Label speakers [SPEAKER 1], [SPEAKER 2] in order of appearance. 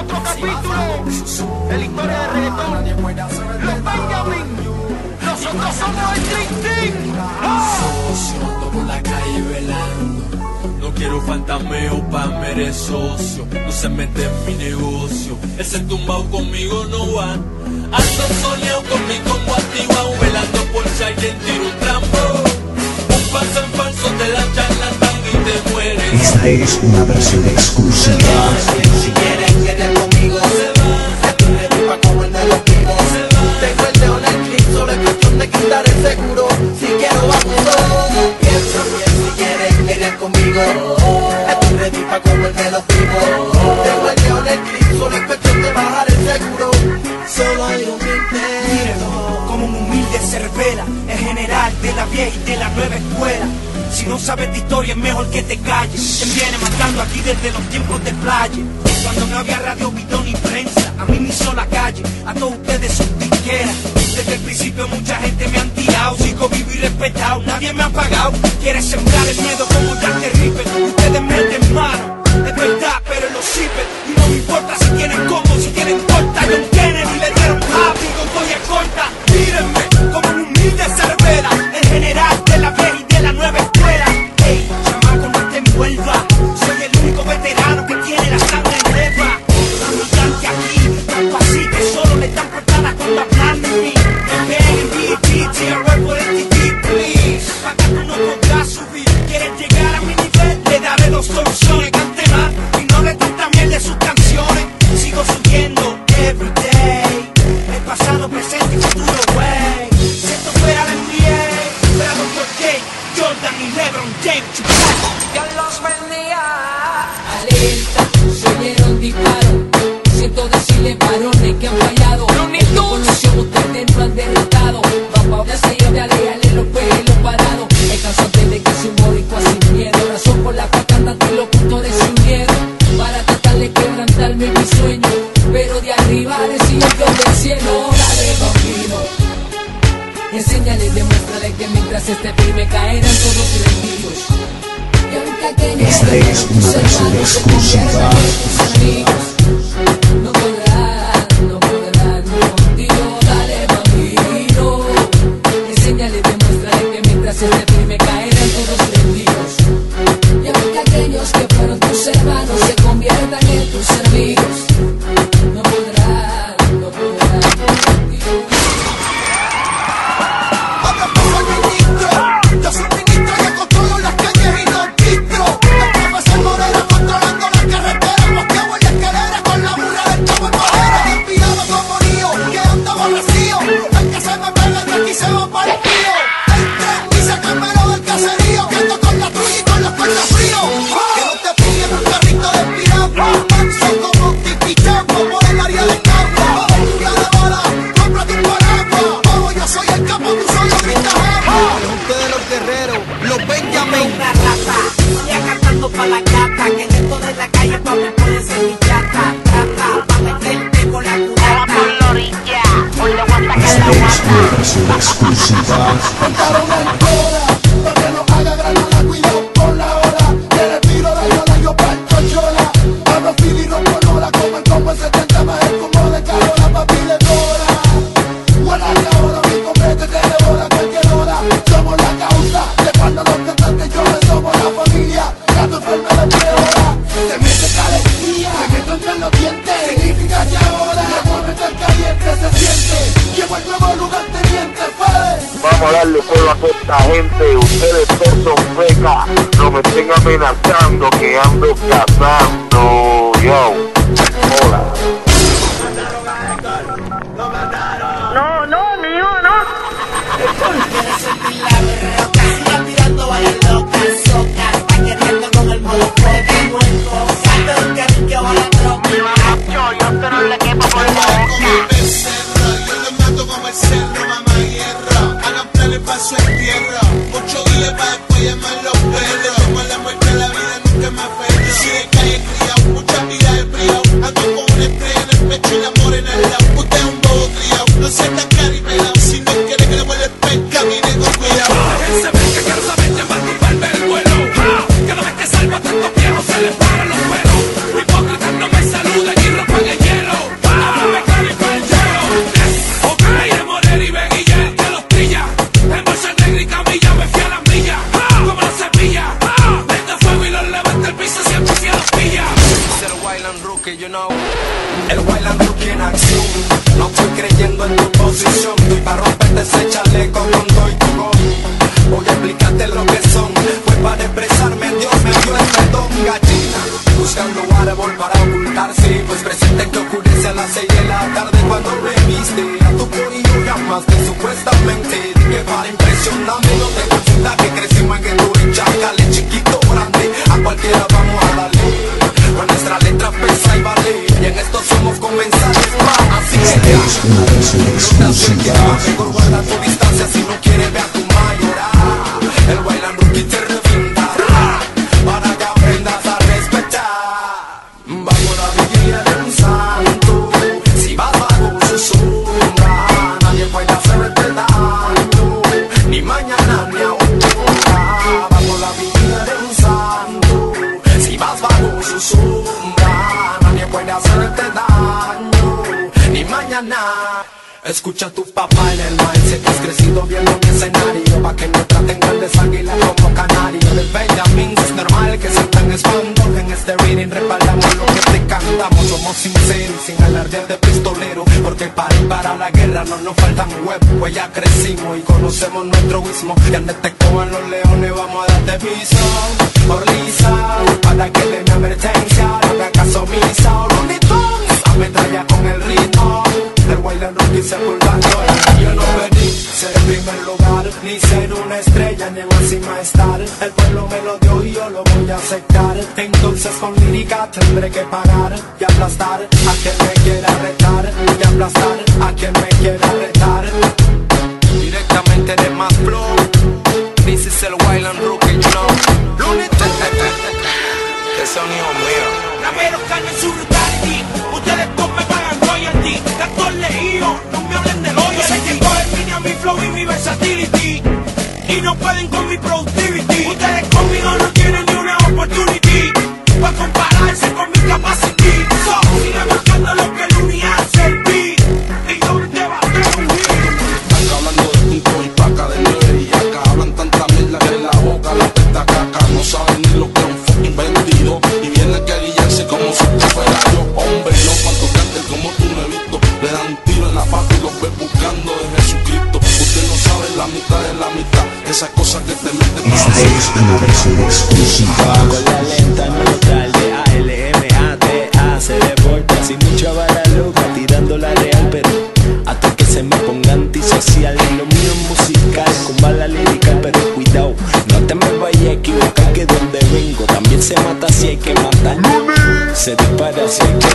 [SPEAKER 1] otro capítulo de la historia del reggaetón. Los Benjamin, nosotros somos el Dream Team. ¡Ah!
[SPEAKER 2] por la calle velando. No quiero fantameo pa' mere socio. No se mete en mi negocio. Ese tumbao conmigo no va. Ando soleado con mi combo activado. Velando por si alguien tira un trampo. Un paso en falso te la charlatan y te mueres.
[SPEAKER 3] Esta es una versión exclusiva.
[SPEAKER 4] Seguro. Si quiero, vamos. Pienso bien si quieren quedar conmigo. Estoy ready pa' comerme los vivos. El dedo en el clip, solo es cuestión de bajar el seguro. Solo hay un intento.
[SPEAKER 5] como un humilde cervera, el general de la vieja y de la nueva escuela. Si no sabes de historia es mejor que te calles. Te viene matando aquí desde los tiempos de playa. Cuando no había radio, video ni prensa, a mí me hizo la calle, a todos ustedes sus disqueras. Desde el principio mucha gente me han tirado, sigo vivo y respetado, nadie me ha pagado. Quieres sembrar el miedo como Jack
[SPEAKER 6] oyeron disparos. Siento decirle varones que han fallado. En evolución ustedes no han derrotado. Papá, ya se yo de alejarle los pelos parados. El cansante de que su boricua sin miedo. Razón por la cual cantantes y locutores se unieron. Para tratar de quebrantarme mi sueño. Pero de arriba recibo Dios del cielo. Dale, bambino. Enséñale, demuéstrale que mientras este firme caerán todos rendidos.
[SPEAKER 3] Esta es una versión exclusiva. Esta es una exclusiva.
[SPEAKER 1] A
[SPEAKER 7] darle fuego a toda esta gente. Ustedes todos son fecas. No me estén amenazando que ando cazando. Yo.
[SPEAKER 8] Hagan planes pa' su entierro. Muchos días pa' después llamar los perros. Como la muerte de la vida nunca me afecta. Si de calle criado, mucha vida he friado. Ando con una estrella en el pecho y la morena al lado. Usted es un bobo criado, no se tan
[SPEAKER 9] tu posición Estoy para romperte ese chaleco con todo y tu Voy a explicarte lo que son Fue para expresarme, Dios me dio el perdón Gallina, buscando Escucha a tu papá en el mal Si has crecido viendo mi escenario Pa' que no traten grandes águilas como canarios Del Benjamin es normal que sientan espanto En este reading respaldamos lo que te cantamos. Somos sinceros sin alardear de pistolero Porque para ir para la guerra no nos faltan huevos Pues ya crecimos y conocemos nuestro ismo Y antes te coman los leones vamos a darte piso Por lisa, para que den advertencia El pueblo me lo dio y yo lo voy a aceptar. Entonces con lírica tendré que pagar Y aplastar a quien me quiera retar Y aplastar a quien me quiera retar. Directamente de más flow. This is el Wayland Rookie, you know Looney Tunes. Qué sonido mío.
[SPEAKER 5] Raperos calmen su brutality. Ustedes dos me pagan royalty. Tanto leído, no me hablen de loyalty Yo sé que línea mi flow y mi versatility Y no pueden con mi productivity. Ustedes conmigo no tienen ni una opportunity Pa' compararse con mi capacity
[SPEAKER 3] una versión exclusiva.
[SPEAKER 10] Con la lenta neutral de ALMATA se deporta sin mucha bala loca tirando la real pero hasta que se me ponga antisocial. Y lo mío es musical con bala lírica pero cuidado no te me vayas a equivocar que donde vengo también se mata si hay que matar. Se dispara si hay que